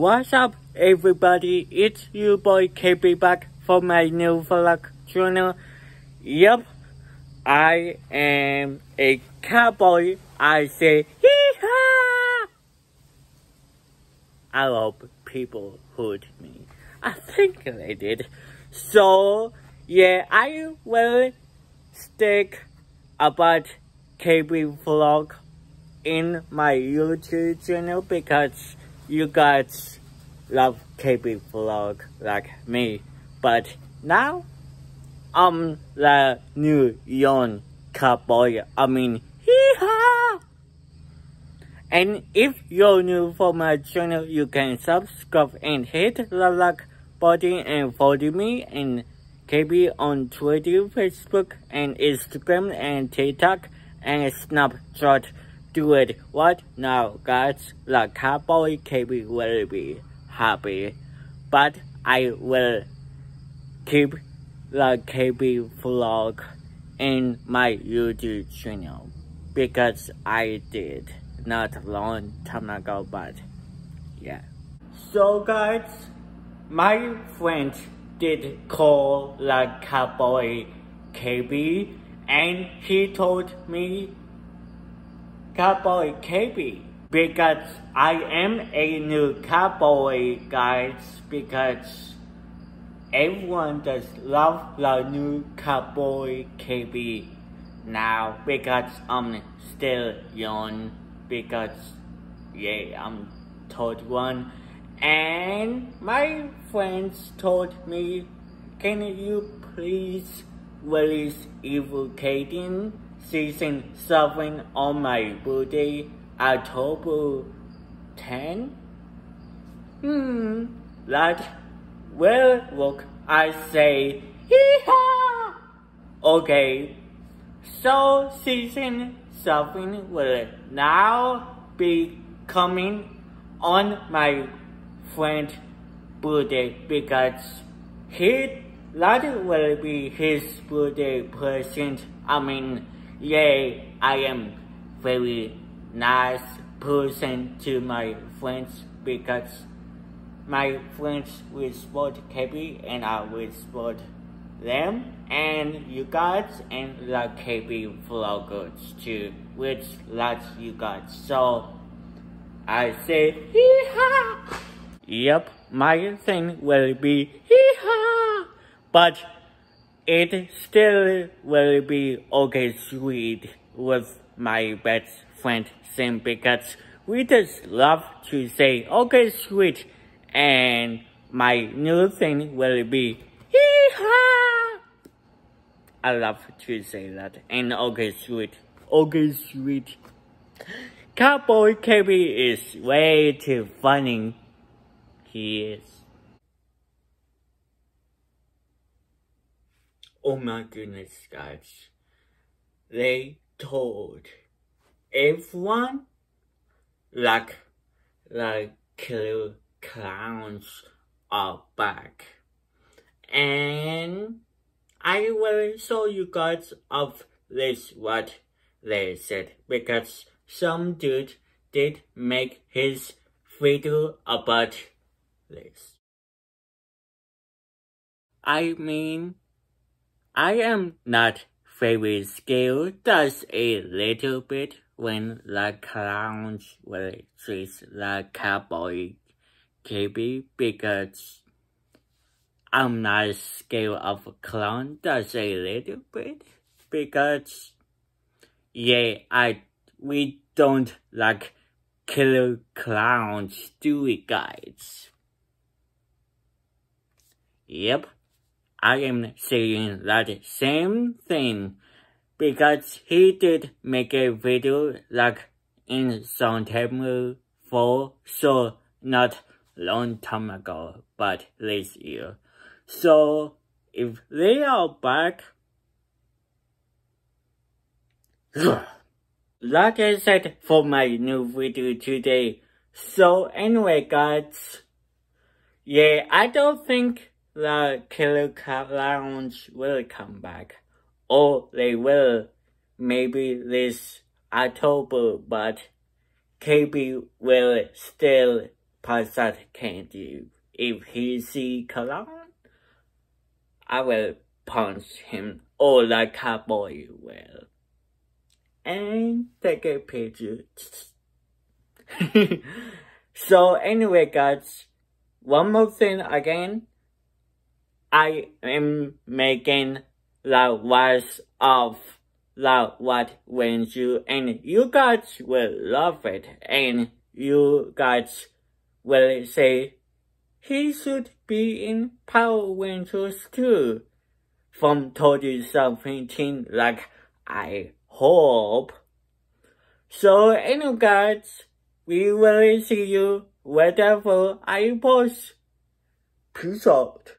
What's up everybody, it's your boy KB back for my new vlog channel. Yep, I am a cowboy. I say hee-haw! I hope people heard me. I think they did. So, yeah, I will stick about KB vlog in my YouTube channel because you guys love KB vlog like me. But now I'm the new young cowboy. I mean, hee And if you're new for my channel, you can subscribe and hit the like button and follow me and KB on Twitter, Facebook, and Instagram, and TikTok, and Snapchat. Do it right now, guys. The cowboy KB will be happy, but I will keep the KB vlog in my YouTube channel because I did not long time ago, but yeah. So guys, my friend did call the cowboy KB and he told me cowboy KB because I am a new cowboy guys because everyone does love the new cowboy KB now because I'm still young because yeah I'm 21 and my friends told me can you please release Evil Kaden season 7 on my birthday October 10? Hmm, that will work, I say. Hee-haw! Okay, so season 7 will now be coming on my friend's birthday because he that will be his birthday present. I mean, yay, I am very nice person to my friends because my friends will support KB and I will support them and you guys and the KB vloggers too, which loves you guys. So I say hee ha. Yep, my thing will be hee ha, but it still will be okay sweet with my best friend Sam because we just love to say okay sweet and my new thing will be hee. I love to say that and okay sweet, okay sweet. Cowboy KB is way too funny. He is. Oh my goodness, guys. They told everyone like the killer clowns are back. And I will show you guys of this what they said because some dude did make his video about this. I mean, I am not very scared just a little bit when the clowns will chase the cowboy KB because I'm not scared of clown just a little bit because yeah I we don't like killer clowns do we guys? Yep I am saying that same thing because he did make a video like in September 4, so not long time ago, but this year. So if they are back, like I said for my new video today, so anyway guys, yeah, I don't think the Killer Clowns will come back. Or they will, maybe this October, but KB will still pass that candy. If he see clown, I will punch him all like a boy will. And take a picture. so anyway guys, one more thing again. I am making the worst of the what when you and you guys will love it and you guys will say he should be in Power Rangers too from 2017 like I hope. So anyway guys, we will see you wherever I post. Peace out.